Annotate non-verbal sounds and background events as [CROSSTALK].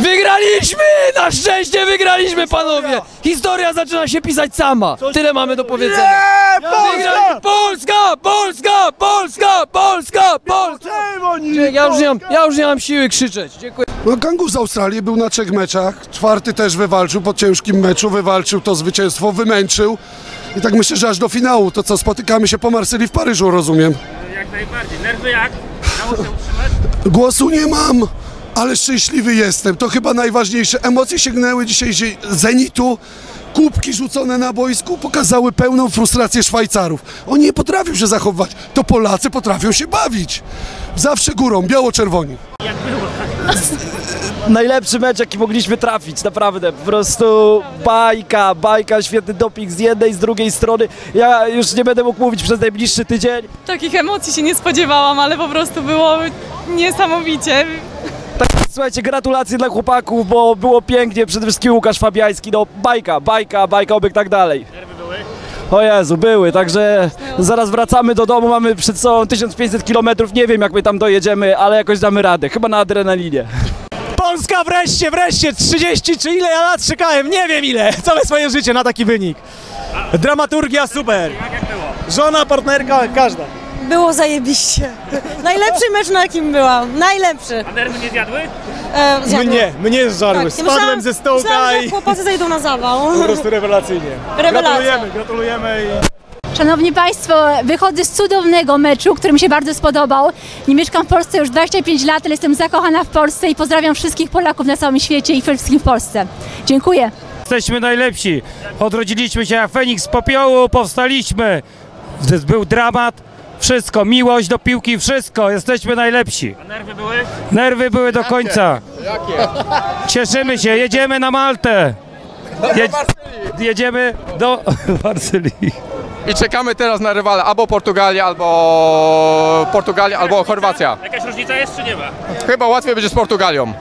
Wygraliśmy! Na szczęście wygraliśmy, panowie! Historia zaczyna się pisać sama. Tyle mamy do powiedzenia. Wygrali- Polska! Polska! Polska! Polska! Polska! Ja już nie mam, ja już nie mam siły krzyczeć. Dziękuję. No, Kangu z Australii był na trzech meczach. Czwarty też wywalczył po ciężkim meczu. Wywalczył to zwycięstwo, wymęczył. I tak myślę, że aż do finału. To co, spotykamy się po Marsylii w Paryżu, rozumiem. Jak najbardziej. Nerwy jak? Głosu nie mam, ale szczęśliwy jestem. To chyba najważniejsze. Emocje sięgnęły dzisiaj zenitu. Kubki rzucone na boisku pokazały pełną frustrację Szwajcarów. Oni nie potrafią się zachować. To Polacy potrafią się bawić. Zawsze górą, biało-czerwoni. Najlepszy mecz, jaki mogliśmy trafić, naprawdę. Po prostu bajka, bajka, świetny doping z jednej, z drugiej strony. Ja już nie będę mógł mówić przez najbliższy tydzień. Takich emocji się nie spodziewałam, ale po prostu było niesamowicie. Słuchajcie, gratulacje dla chłopaków, bo było pięknie, przede wszystkim Łukasz Fabiański, no bajka, bajka, bajka, obyk tak dalej. O Jezu, były, także zaraz wracamy do domu, mamy przed sobą 1500 km, nie wiem jak my tam dojedziemy, ale jakoś damy radę, chyba na adrenalinie. Polska wreszcie, wreszcie, 30 czy ile ja lat czekałem, nie wiem ile, [LAUGHS] całe swoje życie na taki wynik. Dramaturgia super. Jak, jak było? Żona, partnerka, każda. Było zajebiście. Najlepszy mecz na jakim byłam. Najlepszy. A nerwy nie zjadły? E, zjadłam. Mnie, mnie zżarły, Tak, spadłem myślałam- ze stołka myślałam, że i chłopacy zejdą na zawał. po prostu rewelacyjnie. Rewelacja. Gratulujemy, gratulujemy i... Szanowni Państwo, wychodzę z cudownego meczu, który mi się bardzo spodobał. Nie mieszkam w Polsce już 25 lat, ale jestem zakochana w Polsce i pozdrawiam wszystkich Polaków na całym świecie i wszystkim w Polsce. Dziękuję. Jesteśmy najlepsi. Odrodziliśmy się jak Feniks z popiołu, powstaliśmy. To Był dramat, wszystko, miłość do piłki, wszystko. Jesteśmy najlepsi. A nerwy były? Nerwy były do końca. Jakie? Cieszymy się, jedziemy na Maltę. Jedź, jedziemy do [LAUGHS] Marsylii. I czekamy teraz na rywala albo Portugalia, albo Portugalia, albo Chorwacja. Jakaś różnica jest czy nie ma? Chyba łatwiej będzie z Portugalią.